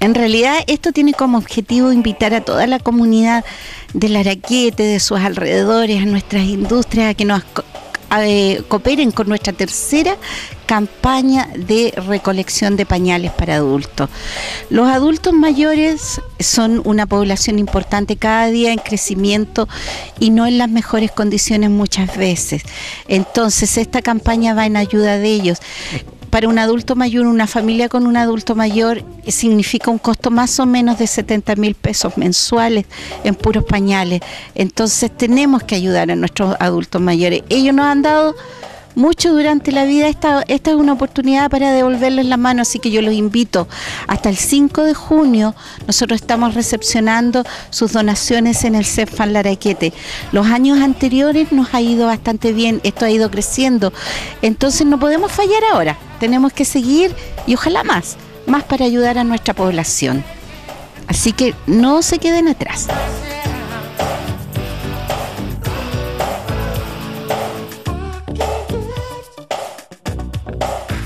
En realidad esto tiene como objetivo invitar a toda la comunidad del Araquete, de sus alrededores, a nuestras industrias, a que nos eh, cooperen con nuestra tercera campaña de recolección de pañales para adultos. Los adultos mayores son una población importante cada día en crecimiento y no en las mejores condiciones muchas veces. Entonces esta campaña va en ayuda de ellos para un adulto mayor, una familia con un adulto mayor, significa un costo más o menos de 70 mil pesos mensuales en puros pañales. Entonces tenemos que ayudar a nuestros adultos mayores. Ellos nos han dado mucho durante la vida. Esta, esta es una oportunidad para devolverles la mano, así que yo los invito. Hasta el 5 de junio nosotros estamos recepcionando sus donaciones en el CEFAN Laraquete. Los años anteriores nos ha ido bastante bien, esto ha ido creciendo. Entonces no podemos fallar ahora, tenemos que seguir y ojalá más, más para ayudar a nuestra población. Así que no se queden atrás. Bye.